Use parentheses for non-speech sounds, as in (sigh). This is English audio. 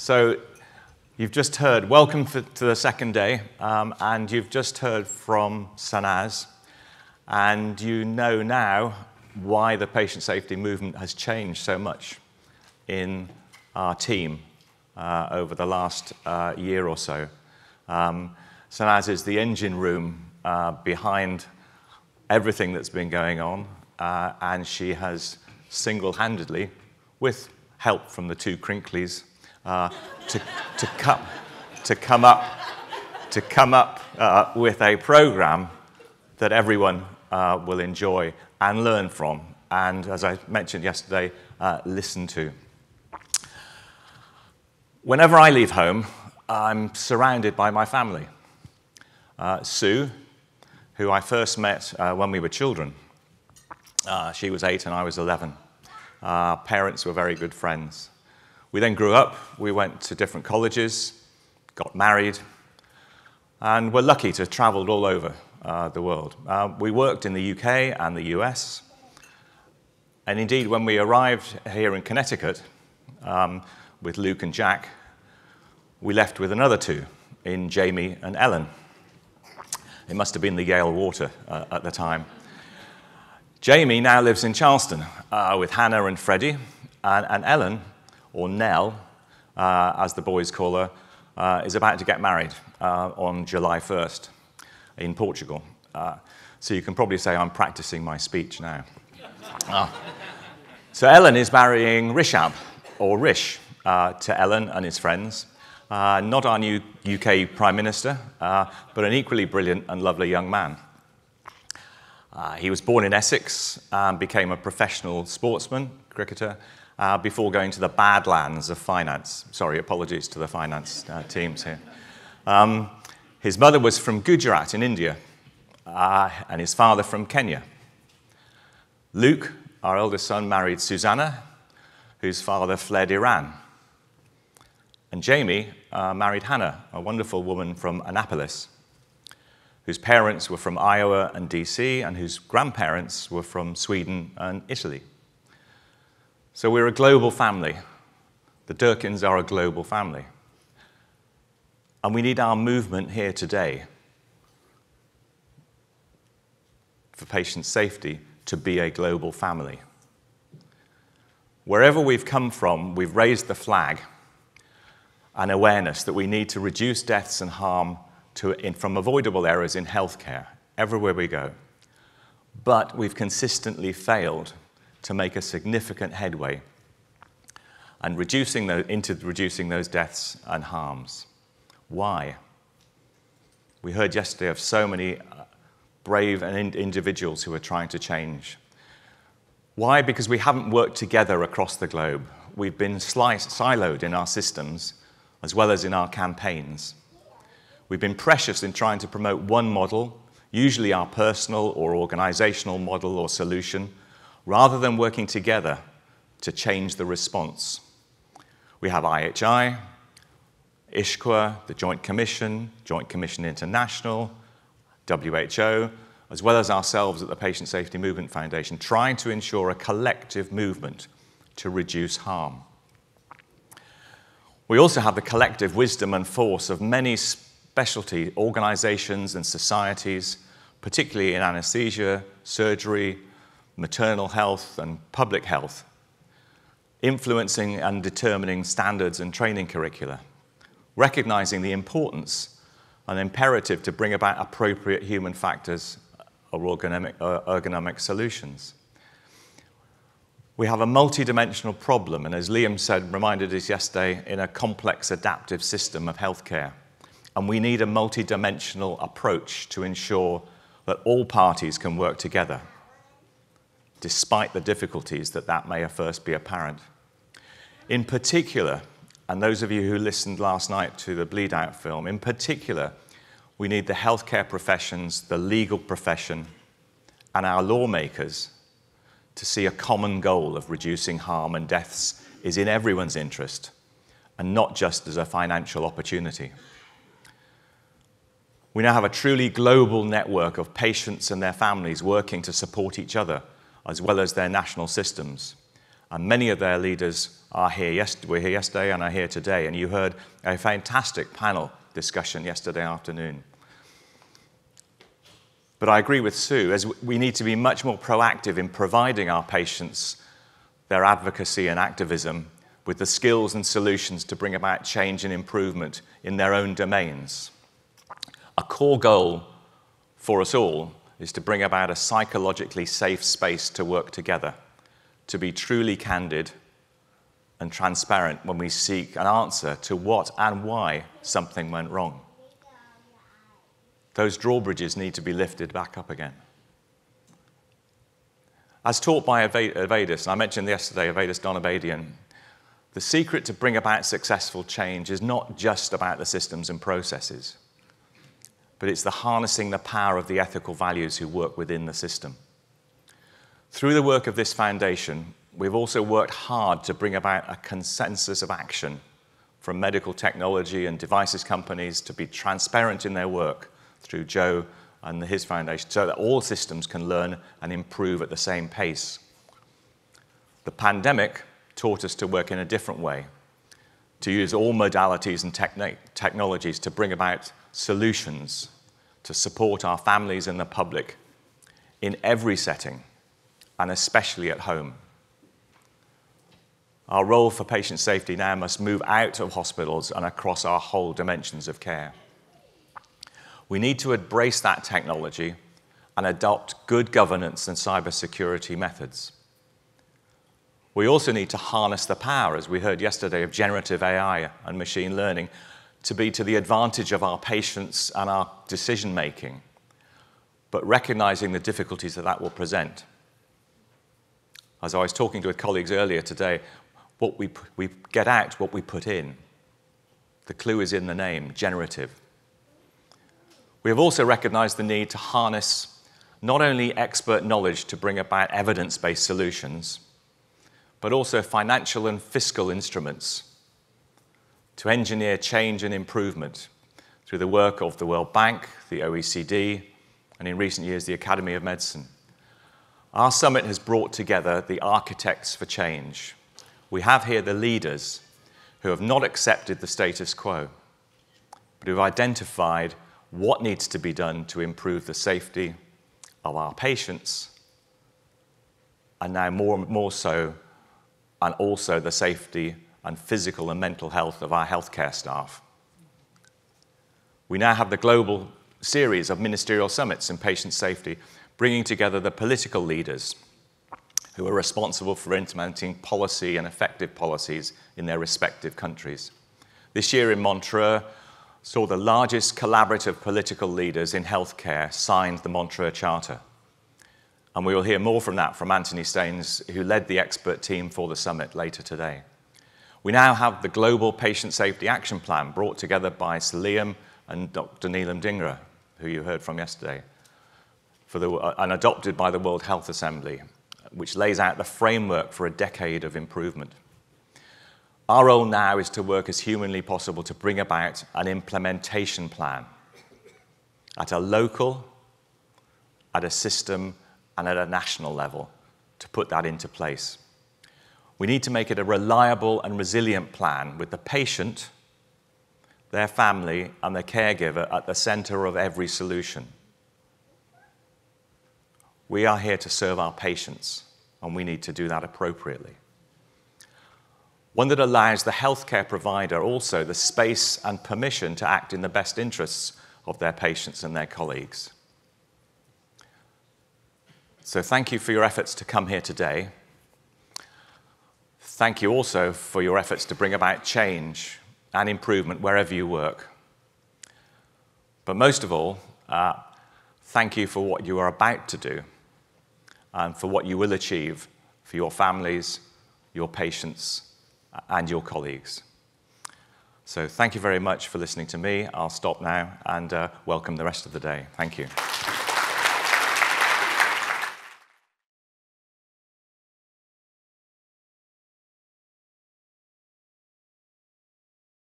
So you've just heard, welcome for, to the second day, um, and you've just heard from Sanaz, and you know now why the patient safety movement has changed so much in our team uh, over the last uh, year or so. Um, Sanaz is the engine room uh, behind everything that's been going on, uh, and she has single-handedly, with help from the two Crinkleys, uh, to, to, come, to come up, to come up uh, with a program that everyone uh, will enjoy and learn from, and as I mentioned yesterday, uh, listen to. Whenever I leave home, I'm surrounded by my family. Uh, Sue, who I first met uh, when we were children, she was eight and I was 11. Our parents were very good friends. We then grew up, we went to different colleges, got married, and were lucky to have traveled all over uh, the world. Uh, we worked in the UK and the US, and indeed, when we arrived here in Connecticut um, with Luke and Jack, we left with another two, in Jamie and Ellen. It must have been the Yale water uh, at the time. Jamie now lives in Charleston uh, with Hannah and Freddie, and, and Ellen or Nell, uh, as the boys call her, uh, is about to get married uh, on July 1st in Portugal. Uh, so you can probably say I'm practicing my speech now. (laughs) Ah. so Ellen is marrying Rishab, or Rish, uh, to Ellen and his friends. Uh, not our new UK Prime Minister, but an equally brilliant and lovely young man. he was born in Essex and became a professional sportsman, cricketer, uh, before going to the badlands of finance. Sorry, apologies to the finance uh, teams here. Um, his mother was from Gujarat in India, uh, and his father from Kenya. Luke, our eldest son, married Susanna, whose father fled Iran. And Jamie uh, married Hannah, a wonderful woman from Annapolis, whose parents were from Iowa and DC, and whose grandparents were from Sweden and Italy. So we're a global family. The Durkins are a global family. And we need our movement here today for patient safety to be a global family. Wherever we've come from, we've raised the flag and awareness that we need to reduce deaths and harm to, in, from avoidable errors in healthcare everywhere we go. But we've consistently failed to make a significant headway and reducing the, into reducing those deaths and harms. Why? We heard yesterday of so many uh, brave and in individuals who are trying to change. Why? Because we haven't worked together across the globe. We've been sliced, siloed in our systems as well as in our campaigns. We've been precious in trying to promote one model, usually our personal or organizational model or solution, rather than working together to change the response. We have IHI, ISQua, the Joint Commission, Joint Commission International, WHO, as well as ourselves at the Patient Safety Movement Foundation, trying to ensure a collective movement to reduce harm. We also have the collective wisdom and force of many specialty organizations and societies, particularly in anesthesia, surgery, maternal health, and public health, influencing and determining standards and training curricula, recognizing the importance and imperative to bring about appropriate human factors or ergonomic, uh, ergonomic solutions. We have a multidimensional problem, and as Liam said, reminded us yesterday, in a complex adaptive system of healthcare. And we need a multidimensional approach to ensure that all parties can work together despite the difficulties that that may at first be apparent. In particular, and those of you who listened last night to the Bleed Out film, in particular, we need the healthcare professions, the legal profession, and our lawmakers to see a common goal of reducing harm and deaths is in everyone's interest and not just as a financial opportunity. We now have a truly global network of patients and their families working to support each other as well as their national systems. And many of their leaders are here, yes, were here yesterday and are here today. And you heard a fantastic panel discussion yesterday afternoon. But I agree with Sue, as we need to be much more proactive in providing our patients their advocacy and activism with the skills and solutions to bring about change and improvement in their own domains. A core goal for us all is to bring about a psychologically safe space to work together, to be truly candid and transparent when we seek an answer to what and why something went wrong. Those drawbridges need to be lifted back up again. As taught by Avedis, and I mentioned yesterday Avedis Donabedian, the secret to bring about successful change is not just about the systems and processes, but it's the harnessing the power of the ethical values who work within the system. Through the work of this foundation, we've also worked hard to bring about a consensus of action from medical technology and devices companies to be transparent in their work through Joe and his foundation so that all systems can learn and improve at the same pace. The pandemic taught us to work in a different way, to use all modalities and technologies to bring about solutions to support our families and the public in every setting, and especially at home. Our role for patient safety now must move out of hospitals and across our whole dimensions of care. We need to embrace that technology and adopt good governance and cybersecurity methods. We also need to harness the power, as we heard yesterday, of generative AI and machine learning to be to the advantage of our patients and our decision making, but recognizing the difficulties that that will present. As I was talking to colleagues earlier today, what we, we get out, what we put in. The clue is in the name, generative. We have also recognized the need to harness not only expert knowledge to bring about evidence based solutions, but also financial and fiscal instruments to engineer change and improvement through the work of the World Bank, the OECD, and in recent years, the Academy of Medicine. Our summit has brought together the architects for change. We have here the leaders who have not accepted the status quo, but who have identified what needs to be done to improve the safety of our patients, and now more, and more so and also the safety and physical and mental health of our healthcare staff. We now have the global series of ministerial summits in patient safety, bringing together the political leaders who are responsible for implementing policy and effective policies in their respective countries. This year in Montreux saw the largest collaborative political leaders in healthcare signed the Montreux Charter. And we will hear more from that from Anthony Staines, who led the expert team for the summit later today. We now have the Global Patient Safety Action Plan brought together by Sir Liam and Dr. Neelam Dhingra, who you heard from yesterday, for the, uh, and adopted by the World Health Assembly, which lays out the framework for a decade of improvement. Our role now is to work as humanly possible to bring about an implementation plan at a local, at a system, and at a national level to put that into place. We need to make it a reliable and resilient plan with the patient, their family, and the caregiver at the center of every solution. We are here to serve our patients, and we need to do that appropriately. One that allows the healthcare provider also the space and permission to act in the best interests of their patients and their colleagues. So thank you for your efforts to come here today. Thank you also for your efforts to bring about change and improvement wherever you work. But most of all, uh, thank you for what you are about to do and for what you will achieve for your families, your patients, and your colleagues. So thank you very much for listening to me. I'll stop now and uh, welcome the rest of the day. Thank you.